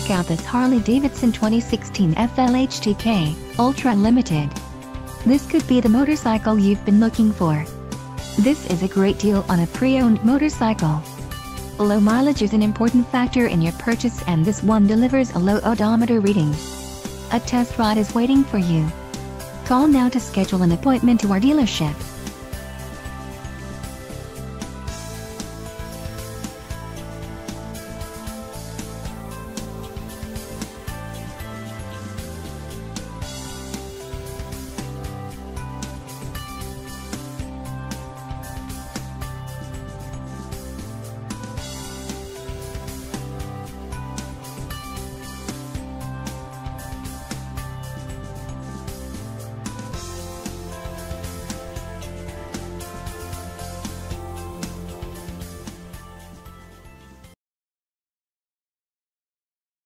check out this Harley-Davidson 2016 FLHTK Ultra Limited. This could be the motorcycle you've been looking for. This is a great deal on a pre-owned motorcycle. Low mileage is an important factor in your purchase and this one delivers a low odometer reading. A test ride is waiting for you. Call now to schedule an appointment to our dealership.